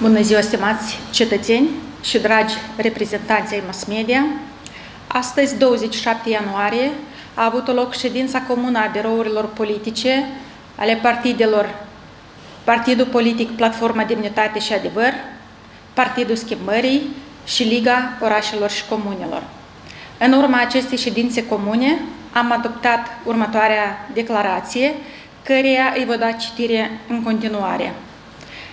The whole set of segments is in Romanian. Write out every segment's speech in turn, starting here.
Bună ziua, stimați cetățeni și dragi reprezentanți ai mass media! Astăzi, 27 ianuarie, a avut loc ședința comună a birourilor politice ale partidelor Partidul Politic Platforma Demnitate și Adevăr, Partidul Schimbării și Liga Orașelor și Comunelor. În urma acestei ședințe comune am adoptat următoarea declarație, căreia îi vă da citire în continuare.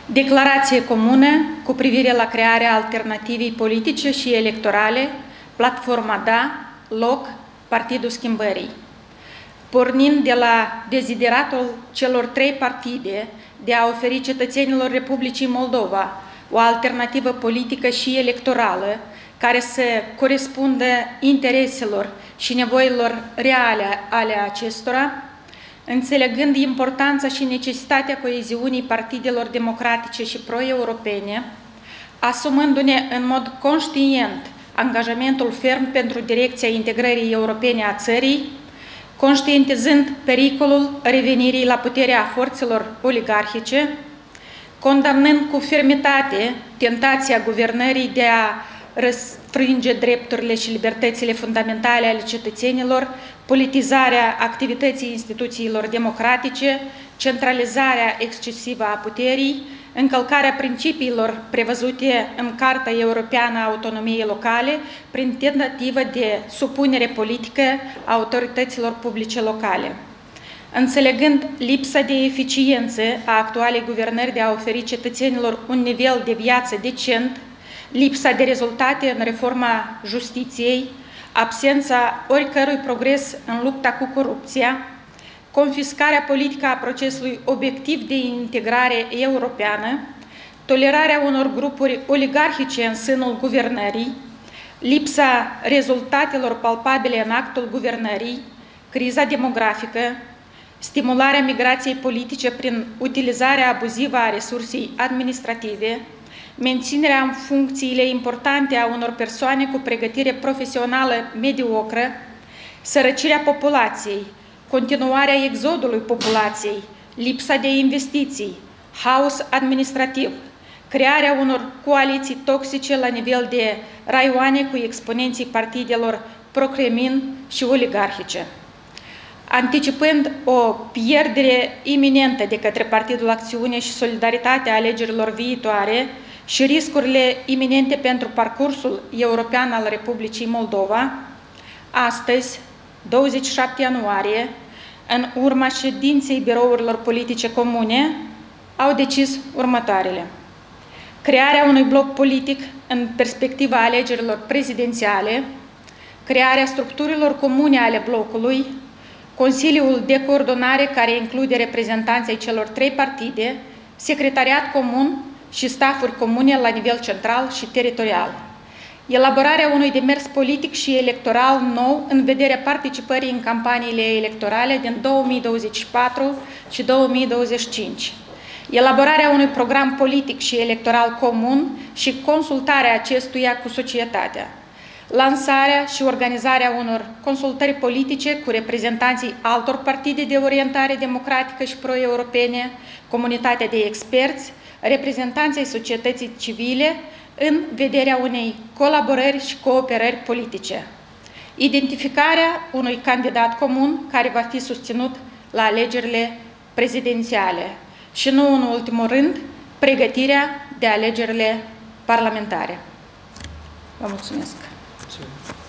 Declarație comună cu privire la crearea alternativei politice și electorale, platforma DA, LOC, Partidul Schimbării. Pornind de la dezideratul celor trei partide de a oferi cetățenilor Republicii Moldova o alternativă politică și electorală care să corespundă intereselor și nevoilor reale ale acestora, înțelegând importanța și necesitatea coeziunii partidelor democratice și pro-europene, asumându-ne în mod conștient angajamentul ferm pentru direcția integrării europene a țării, conștientizând pericolul revenirii la puterea forțelor oligarhice, condamnând cu fermitate tentația guvernării de a răsfrânge drepturile și libertățile fundamentale ale cetățenilor, politizarea activității instituțiilor democratice, centralizarea excesivă a puterii, încălcarea principiilor prevăzute în Carta Europeană a Autonomiei Locale prin tentativă de supunere politică a autorităților publice locale. Înțelegând lipsa de eficiență a actualei guvernări de a oferi cetățenilor un nivel de viață decent, lipsa de rezultate în reforma justiției, absența oricărui progres în lupta cu corupția, confiscarea politică a procesului obiectiv de integrare europeană, tolerarea unor grupuri oligarhice în sânul guvernării, lipsa rezultatelor palpabile în actul guvernării, criza demografică, stimularea migrației politice prin utilizarea abuzivă a resursei administrative, menținerea în funcțiile importante a unor persoane cu pregătire profesională mediocră, sărăcirea populației, continuarea exodului populației, lipsa de investiții, haos administrativ, crearea unor coaliții toxice la nivel de raioane cu exponenții partidelor procremin și oligarhice. Anticipând o pierdere iminentă de către Partidul Acțiune și Solidaritatea alegerilor viitoare și riscurile iminente pentru parcursul european al Republicii Moldova, astăzi, 27 ianuarie, în urma ședinței birourilor politice comune, au decis următoarele. Crearea unui bloc politic în perspectiva alegerilor prezidențiale, crearea structurilor comune ale blocului, Consiliul de coordonare care include reprezentanții celor trei partide, secretariat comun și stafuri comune la nivel central și teritorial. Elaborarea unui demers politic și electoral nou în vederea participării în campaniile electorale din 2024 și 2025, elaborarea unui program politic și electoral comun și consultarea acestuia cu societatea, lansarea și organizarea unor consultări politice cu reprezentanții altor partide de orientare democratică și pro-europene, comunitatea de experți, reprezentanții societății civile, în vederea unei colaborări și cooperări politice. Identificarea unui candidat comun care va fi susținut la alegerile prezidențiale și nu în ultimul rând pregătirea de alegerile parlamentare. Vă mulțumesc! Mulțumesc.